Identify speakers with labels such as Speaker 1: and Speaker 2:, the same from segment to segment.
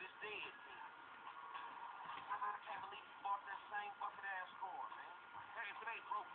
Speaker 1: dead. I can't believe you bought that same bucket ass car, man. Hey, if it ain't broke,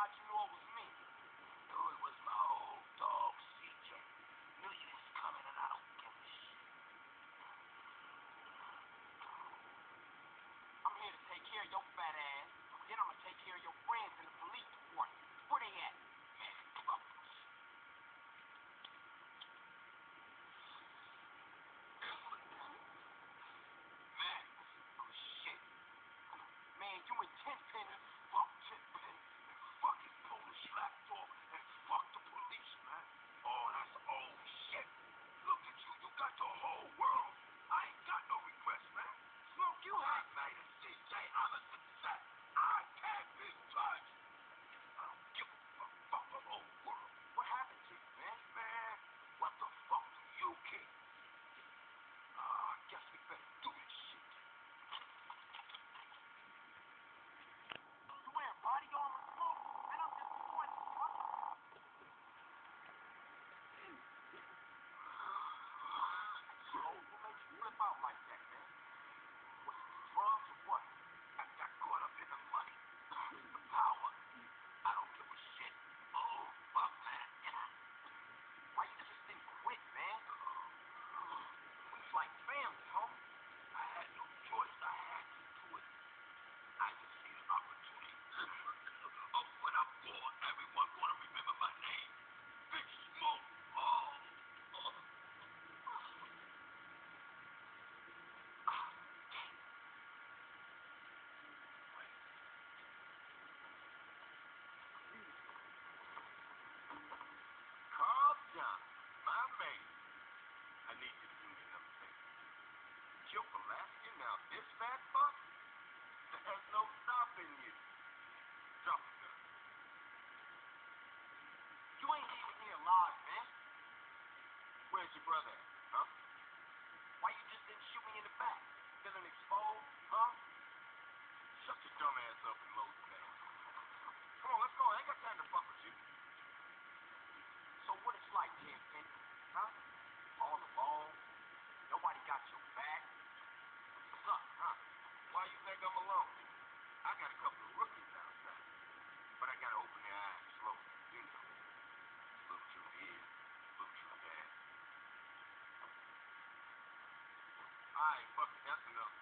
Speaker 1: how'd you know it was me? Knew it was my old dog, CJ. Knew you was coming and I don't give a shit. I'm here to take care of your fat ass. Then I'm gonna take care of Now, this fat fuck, there's no stopping you, dumpster. You ain't leaving me alive, man. Where's your brother at, huh? I fucking death note.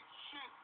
Speaker 1: shit.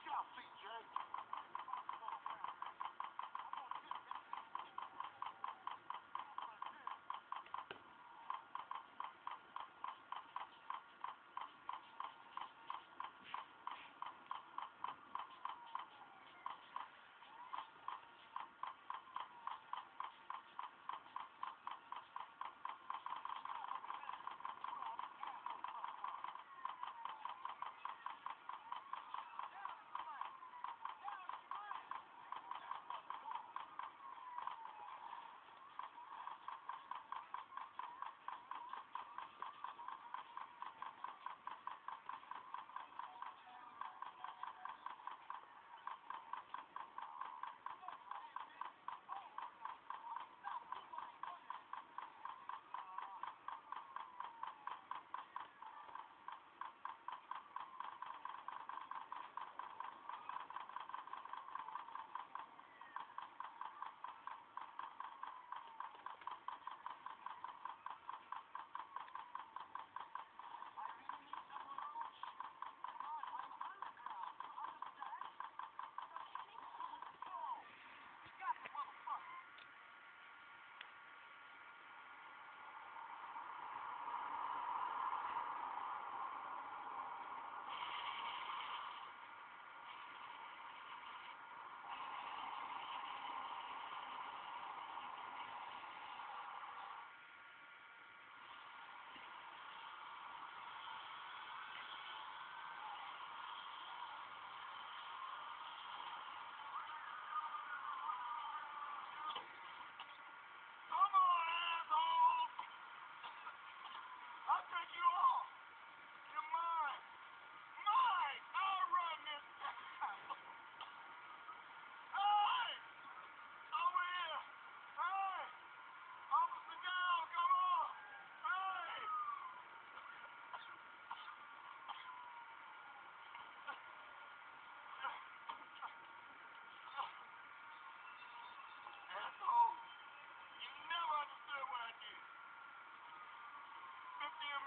Speaker 1: Watch out, CJ. Come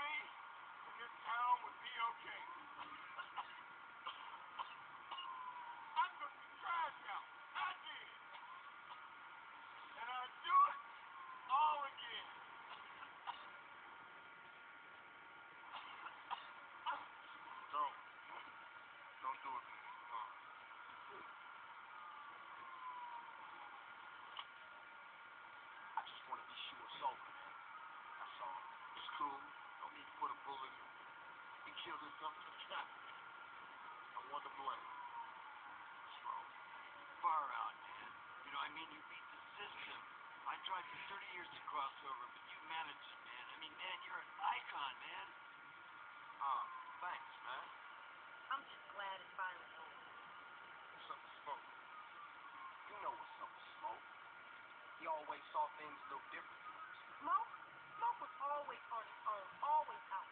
Speaker 1: three. Killed himself in traffic. I want to blame. What's?
Speaker 2: Far out, man. You know, I mean, you beat the system. I tried for 30 years to cross over, but you managed it, man. I mean, man, you're an icon, man.
Speaker 1: Ah, thanks, man.
Speaker 3: I'm just glad it's finally over.
Speaker 1: What's up with Smoke? You know what's up with Smoke. He always saw things a little different from.
Speaker 3: Smoke? Smoke was always on his own, always out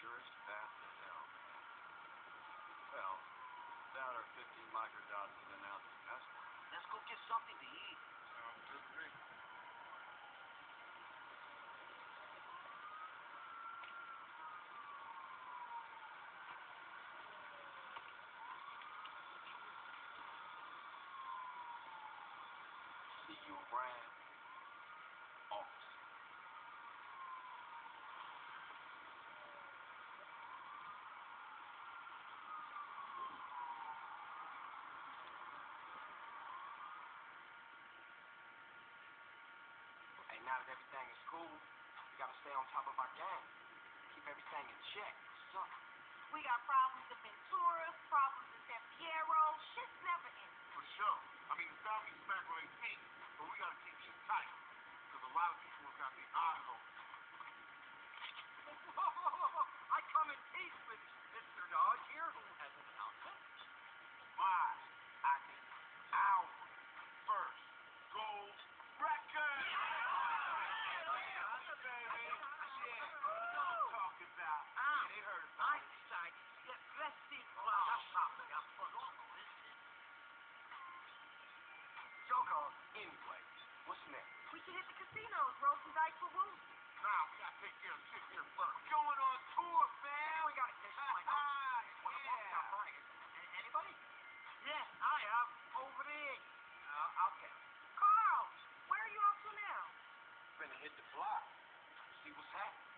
Speaker 1: That is path to hell. Well, that or 15 microdots in an ounce of mescaline.
Speaker 2: Let's go get something to eat.
Speaker 1: Sounds good to me. See you around, officer. Hey, now that cool, we gotta stay on top of our game. Keep everything in check. Up?
Speaker 3: We got problems in Ventura, problems in San Fierro. Shit's never ends.
Speaker 1: For sure. to hit the for Wolf. Now, gotta take care of shit here. Going on
Speaker 2: tour, fam. We got ah, a kiss. Oh, yeah. Anybody?
Speaker 1: Yeah, I am. Over there.
Speaker 2: Uh,
Speaker 1: okay. Carl,
Speaker 2: where
Speaker 1: are you
Speaker 2: off to
Speaker 3: now? Finna hit the block. See what's happening.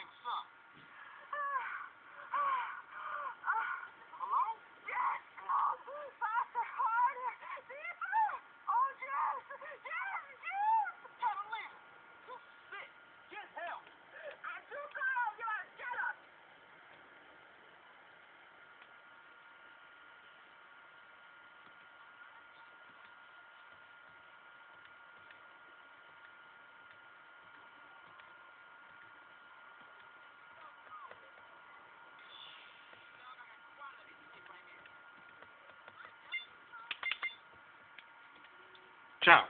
Speaker 1: Named Son. Hello?
Speaker 3: Yes, no, faster, harder, deeper. Oh, yes, yes, yes.
Speaker 1: Catalina, you sick. Get help.
Speaker 3: I do, Carl. You gotta get up.
Speaker 1: Ciao.